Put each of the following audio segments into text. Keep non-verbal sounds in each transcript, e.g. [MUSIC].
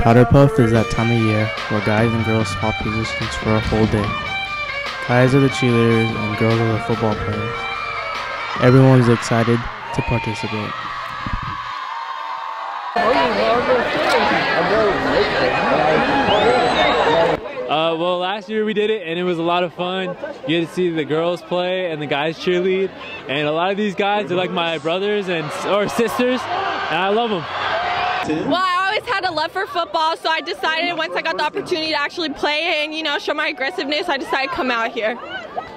Powder Puff is that time of year where guys and girls swap positions for a whole day. Guys are the cheerleaders and girls are the football players. Everyone's excited to participate. Uh, well, last year we did it and it was a lot of fun. You get to see the girls play and the guys cheerlead. And a lot of these guys are like my brothers and or sisters, and I love them. Well, I always had a love for football, so I decided once I got the opportunity to actually play and you know show my aggressiveness, I decided to come out here.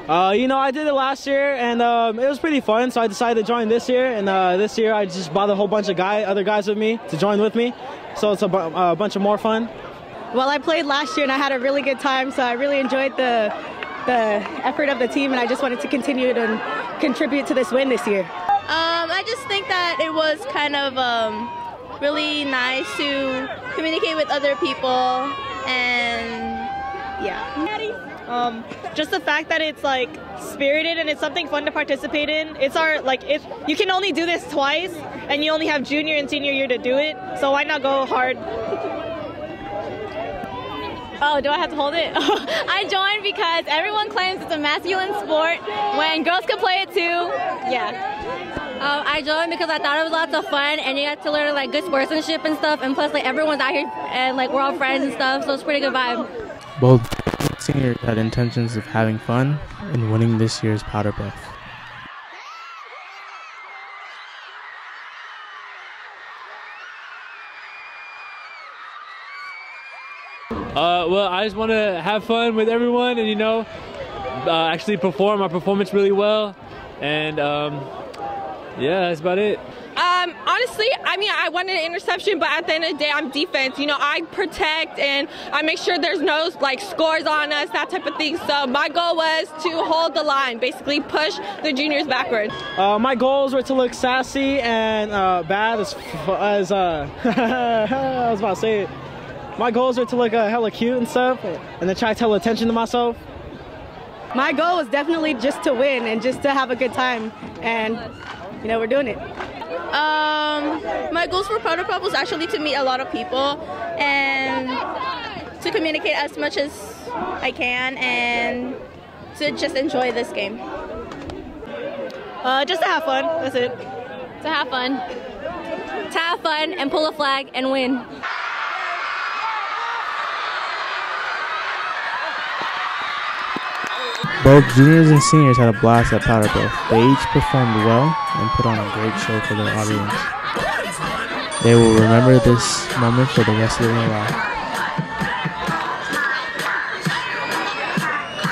Uh, you know, I did it last year, and um, it was pretty fun. So I decided to join this year, and uh, this year I just brought a whole bunch of guy, other guys with me to join with me. So it's a, bu- a bunch of more fun. Well, I played last year and I had a really good time, so I really enjoyed the the effort of the team, and I just wanted to continue to contribute to this win this year. Um, I just think that it was kind of um, really nice to communicate with other people and yeah. Um, just the fact that it's like spirited and it's something fun to participate in. It's our like if you can only do this twice, and you only have junior and senior year to do it, so why not go hard? Oh, do I have to hold it? [LAUGHS] I joined because everyone claims it's a masculine sport when girls can play it too. Yeah. I joined because I thought it was lots of fun and you got to learn like good sportsmanship and stuff. And plus, like everyone's out here and like we're all friends and stuff, so it's pretty good vibe. Both seniors had intentions of having fun and winning this year's Powder Puff. Uh, well, I just want to have fun with everyone and, you know, uh, actually perform our performance really well. And um, yeah, that's about it. Um, honestly, I mean, I wanted an interception, but at the end of the day, I'm defense. You know, I protect and I make sure there's no like scores on us, that type of thing. So my goal was to hold the line, basically push the juniors backward. Uh, my goals were to look sassy and uh, bad as as uh, [LAUGHS] I was about to say it. My goals were to look uh, hella cute and stuff, and then try to tell attention to myself. My goal was definitely just to win and just to have a good time, and you know we're doing it. Um, my goals for Powder Puff was actually to meet a lot of people and to communicate as much as I can and to just enjoy this game. Uh, just to have fun. That's it. To have fun. To have fun and pull a flag and win. Both juniors and seniors had a blast at Powder Puff. They each performed well and put on a great show for their audience. They will remember this moment for the rest of their life.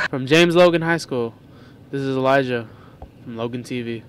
From James Logan High School, this is Elijah from Logan TV.